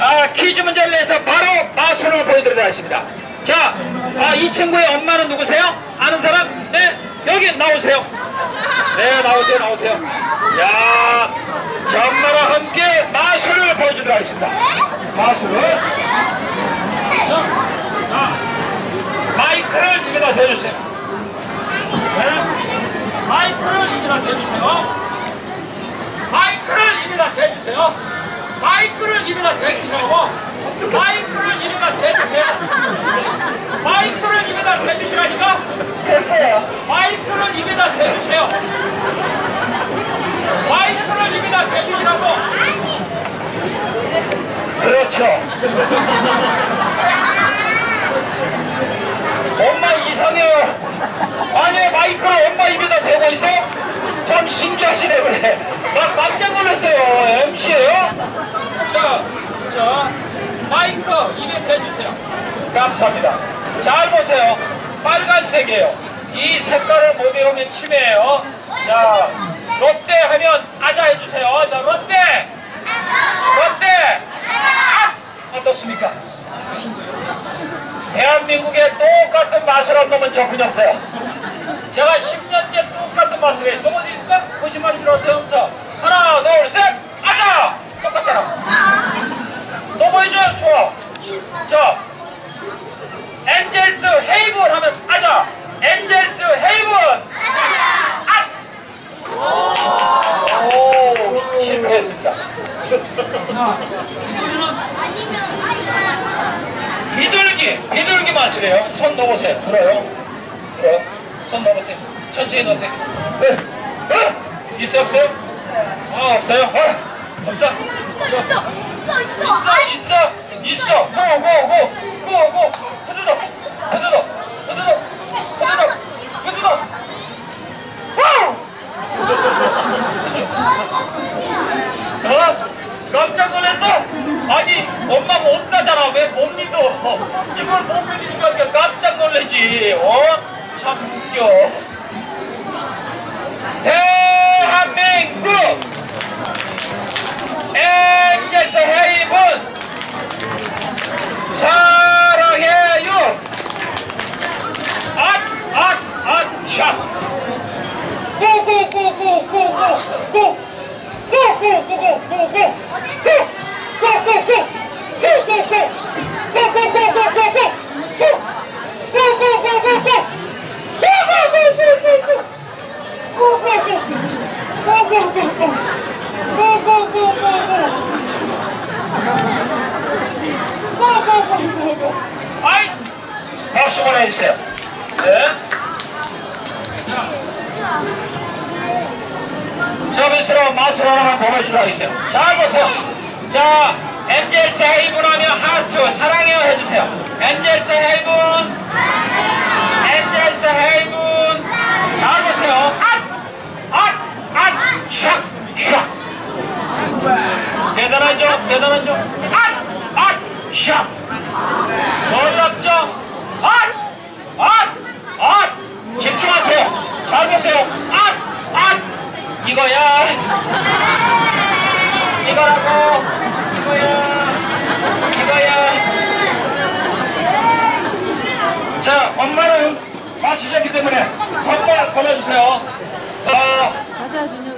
아, 퀴즈 문제를 내서 바로 마술을 보여드리도록 하겠습니다. 자, 아, 이 친구의 엄마는 누구세요? 아는 사람? 네, 여기 나오세요. 네, 나오세요, 나오세요. 야, 자, 엄마와 함께 마술을 보여주도록 하겠습니다. 마술을. 자, 자, 마이크를 여기다 대주세요. 네, 마이크를 여기다 대주세요. 입에다 대주시라고. 마이크를 입에다 대주세요. 마이크를 입에다 대주시라니까. 됐어요. 마이크를 입에다 대주세요. 마이크를 입에다 대주시라고. 그렇죠. 엄마 이상해요. 아니 마이크를 엄마 입에다 대고 있어? 참 신기하시네 그래. 나 깜짝 놀랐어요. MC예요? 자, 자 마이크 입에 대주세요. 감사합니다. 잘 보세요. 빨간색이에요. 이 색깔을 못 외우면 침해예요. 자, 롯데 하면 아자 해주세요. 자, 롯데. 롯데. 아! 어떻습니까? 대한민국에 똑같은 맛을 한 놈은 저뿐이 없어요. 제가 10년째 똑같은. 또 어디니까? 거짓말이 들어오세요. 자, 하나, 둘, 셋, 아자! 똑같잖아. 또 보여줘요. 좋아. 자, 엔젤스 헤이븐 하면 아자! 엔젤스 헤이븐! 아! 오, 실패했습니다. 비둘기, 비둘기 맛이래요. 손 넣으세요. 들어요. 들어요. 손 넣으세요. 천천히 넣으세요. 네. 어? 있어, 없어요? 어, 없어요? 어? 없어? 있어, 있어, 있어. 고, 고, 고, 고, 고. 후두덕, 후두덕, 후두덕, 후두덕, 후두덕. 후! 어? 깜짝 놀랐어? 아니 엄마 못 가잖아 왜 못 믿어 이걸 못 믿으니까 깜짝 놀래지 어? 참 웃겨. 대한민국 엔젤스 헤이븐 사랑해요 앗앗앗샤 고고고고고고고 아이 박수 보내주세요 네. 서비스로 맛을 하나만 보여주도록 하겠어요. 잘 보세요. 자, 엔젤스 헤이븐 하면 하트, 사랑해요 해주세요. 엔젤스 헤이븐, 엔젤스 헤이븐. 잘 보세요. 앗! 앗! 앗! 샥! 샥! 대단하죠? 대단하죠? 앗! 앗! 샥! 놀랍죠? 앗! 앗! 앗! 집중하세요. 잘 보세요. 앗! 앗! 이거야. 이거라고. 이거야. 이거야. 자, 보내주세요. 어, 가자 준혁아